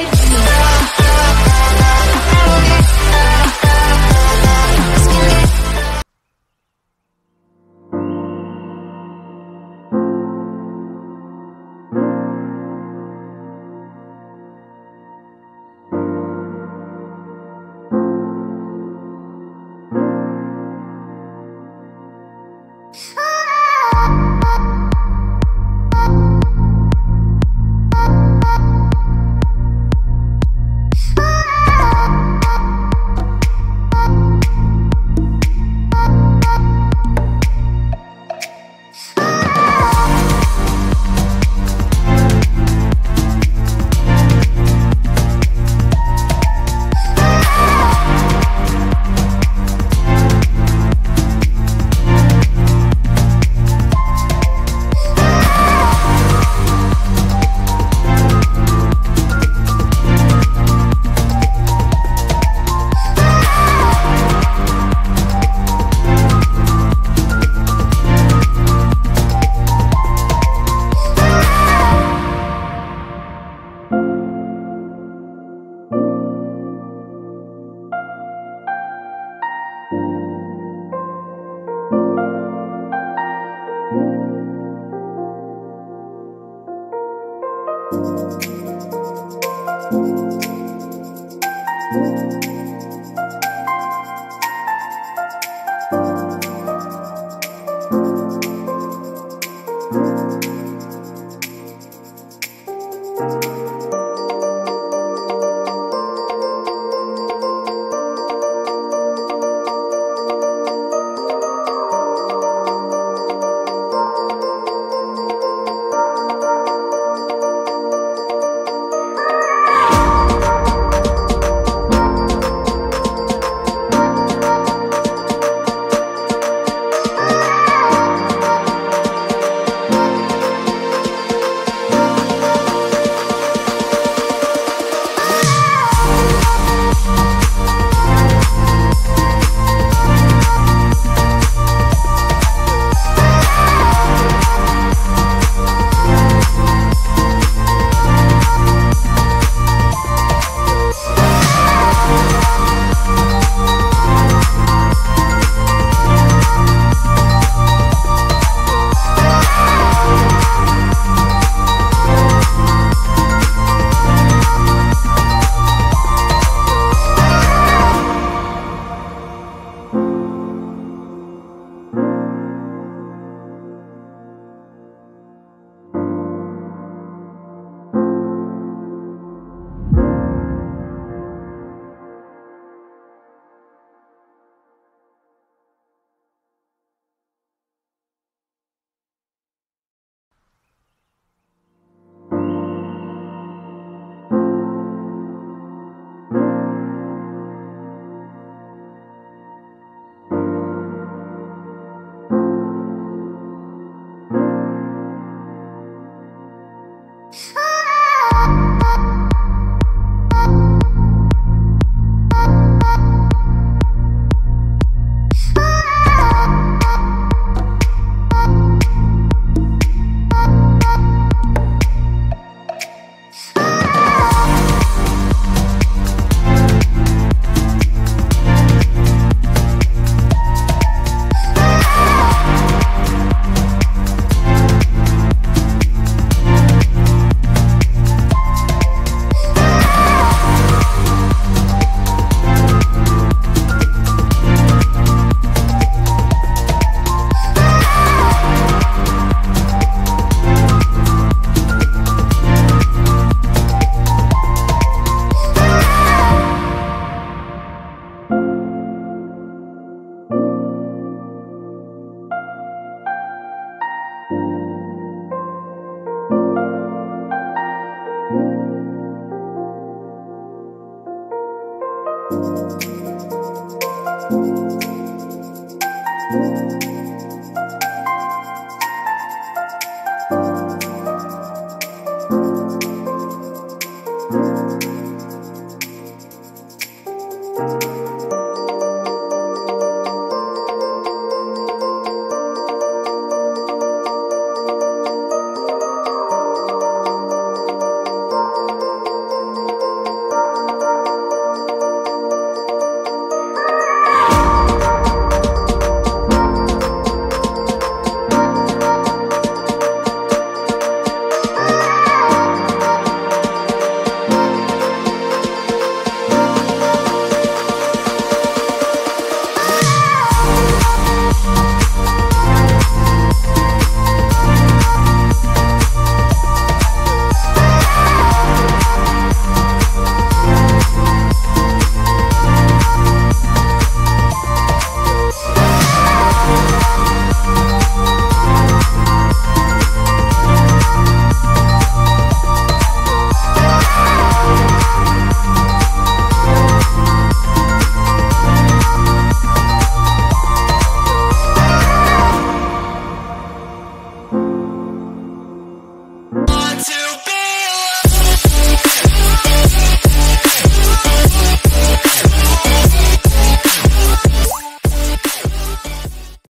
you